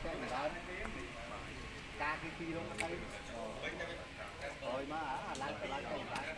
Kaki kilo ka tayo. Oh. Oy, ma, ah, lag, lag, lag.